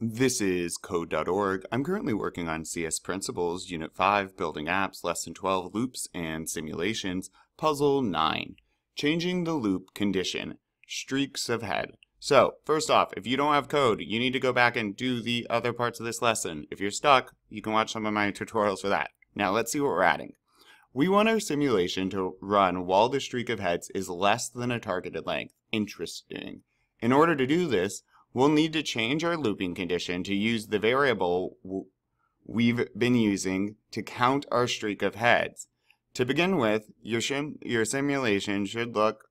This is code.org. I'm currently working on CS Principles, Unit 5, Building Apps, Lesson 12, Loops and Simulations, Puzzle 9, Changing the Loop Condition, Streaks of Head. So, first off, if you don't have code, you need to go back and do the other parts of this lesson. If you're stuck, you can watch some of my tutorials for that. Now, let's see what we're adding. We want our simulation to run while the streak of heads is less than a targeted length. Interesting. In order to do this, we'll need to change our looping condition to use the variable we've been using to count our streak of heads. To begin with, your, your simulation should look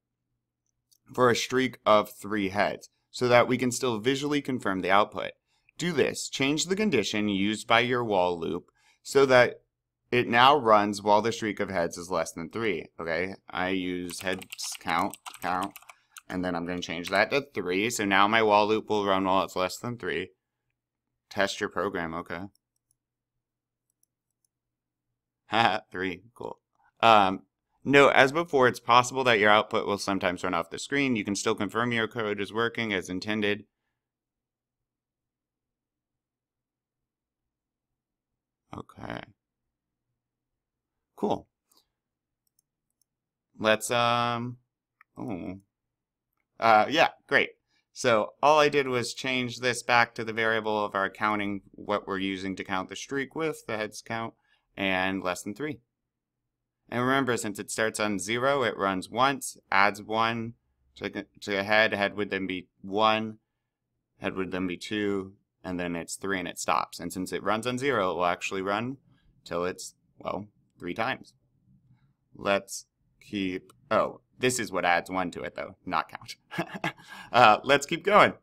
for a streak of three heads so that we can still visually confirm the output. Do this. Change the condition used by your while loop so that it now runs while the streak of heads is less than three. Okay, I use heads count, count, and then I'm going to change that to 3. So now my while loop will run while it's less than 3. Test your program, okay. Haha, 3, cool. Um, no, as before, it's possible that your output will sometimes run off the screen. You can still confirm your code is working as intended. Okay. Cool. Let's, um, oh, uh, yeah, great. So all I did was change this back to the variable of our counting, what we're using to count the streak with, the heads count, and less than 3. And remember, since it starts on 0, it runs once, adds 1 to, to a head, head would then be 1, head would then be 2, and then it's 3 and it stops. And since it runs on 0, it will actually run till it's, well, 3 times. Let's keep, oh, this is what adds one to it, though, not count. uh, let's keep going.